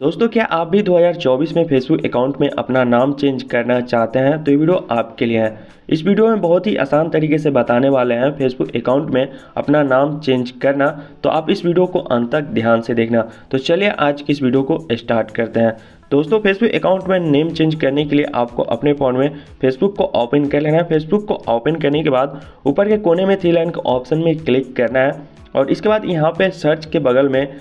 दोस्तों, क्या आप भी 2024 में फेसबुक अकाउंट में अपना नाम चेंज करना चाहते हैं? तो ये वीडियो आपके लिए है। इस वीडियो में बहुत ही आसान तरीके से बताने वाले हैं फेसबुक अकाउंट में अपना नाम चेंज करना। तो आप इस वीडियो को अंत तक ध्यान से देखना। तो चलिए आज की इस वीडियो को स्टार्ट करते हैं। दोस्तों फेसबुक अकाउंट में नेम चेंज करने के लिए आपको अपने फ़ोन में फेसबुक को ओपन कर लेना है। फेसबुक को ओपन करने के बाद ऊपर के कोने में थ्री लाइन के ऑप्शन में क्लिक करना है। और इसके बाद यहाँ पे सर्च के बगल में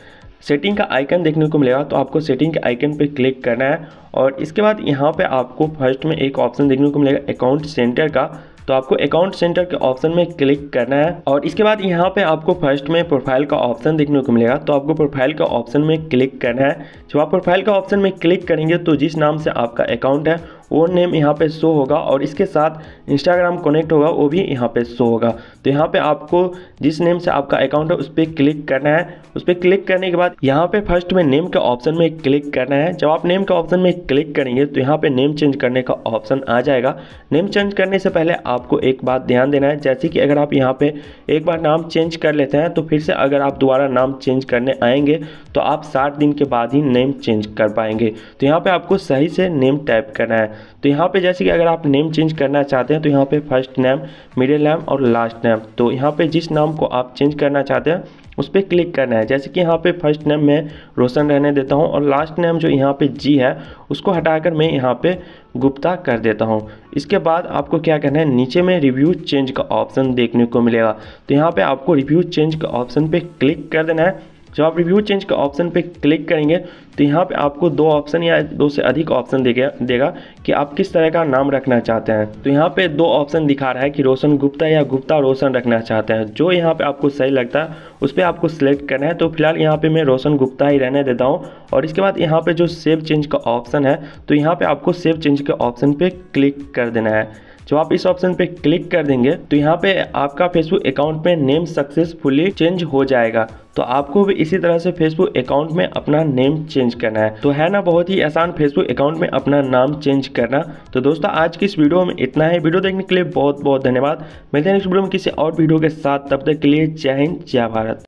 सेटिंग का आइकन देखने को मिलेगा तो आपको सेटिंग के आइकन पर क्लिक करना है और इसके बाद यहाँ पे आपको फ़र्स्ट में एक ऑप्शन देखने को मिलेगा, अकाउंट सेंटर का। तो आपको अकाउंट सेंटर के ऑप्शन में क्लिक करना है और इसके बाद यहाँ पे आपको फ़र्स्ट में प्रोफ़ाइल का ऑप्शन देखने को मिलेगा तो आपको प्रोफ़ाइल का ऑप्शन में क्लिक करना है। जब आप प्रोफ़ाइल का ऑप्शन में क्लिक करेंगे तो जिस नाम से आपका अकाउंट है वो नेम यहाँ पे शो होगा और इसके साथ इंस्टाग्राम कनेक्ट होगा, वो भी यहाँ पे शो होगा। तो यहाँ पे आपको जिस नेम से आपका अकाउंट है, उस पर क्लिक करना है। उस पर क्लिक करने के बाद यहाँ पे फ़र्स्ट में नेम के ऑप्शन में क्लिक करना है। जब आप नेम के ऑप्शन में क्लिक करेंगे तो यहाँ पे नेम चेंज करने का ऑप्शन आ जाएगा। नेम चेंज करने से पहले आपको एक बात ध्यान देना है, जैसे कि अगर आप यहाँ पे एक बार नाम चेंज कर लेते हैं तो फिर से अगर आप दोबारा नाम चेंज करने आएँगे तो आप साठ दिन के बाद ही नेम चेंज कर पाएँगे। तो यहाँ पे आपको सही से नेम टाइप करना है। तो यहाँ पे जैसे कि अगर आप नेम चेंज करना चाहते हैं तो यहाँ पे फ़र्स्ट नेम मिडिल नेम और लास्ट नेम तो यहाँ पे जिस नाम को आप चेंज करना चाहते हैं, उस पर क्लिक करना है। जैसे कि यहाँ पे फ़र्स्ट नेम मैं रोशन रहने देता हूँ और लास्ट नेम जो यहाँ पे जी है, उसको हटाकर मैं यहाँ पे गुप्ता कर देता हूँ। इसके बाद आपको क्या करना है, नीचे में रिव्यू चेंज का ऑप्शन देखने को मिलेगा। तो यहाँ पे आपको रिव्यू चेंज का ऑप्शन पे क्लिक कर देना है। जब आप रिव्यू चेंज का ऑप्शन पे क्लिक करेंगे तो यहाँ पे आपको दो ऑप्शन या दो से अधिक ऑप्शन देगा देगा कि आप किस तरह का नाम रखना चाहते हैं। तो यहाँ पे दो ऑप्शन दिखा रहा है कि रोशन गुप्ता या गुप्ता रोशन रखना चाहते हैं। जो यहाँ पे आपको सही लगता है, उस पर आपको सिलेक्ट करना है। तो फ़िलहाल यहाँ पे मैं रोशन गुप्ता ही रहने देता हूँ। और इसके बाद यहाँ पे जो सेव चेंज का ऑप्शन है तो यहाँ पे आपको सेव चेंज के ऑप्शन पे क्लिक कर देना है। जब आप इस ऑप्शन पे क्लिक कर देंगे तो यहाँ पे आपका फेसबुक अकाउंट में नेम सक्सेसफुली चेंज हो जाएगा। तो आपको भी इसी तरह से फेसबुक अकाउंट में अपना नेम चेंज करना है। तो है ना, बहुत ही आसान फेसबुक अकाउंट में अपना नाम चेंज करना। तो दोस्तों, आज की इस वीडियो में इतना है। वीडियो देखने के लिए बहुत बहुत धन्यवाद। मिलते हैं नेक्स्ट वीडियो में किसी और वीडियो के साथ। तब तक के लिए जय हिंद, जय भारत।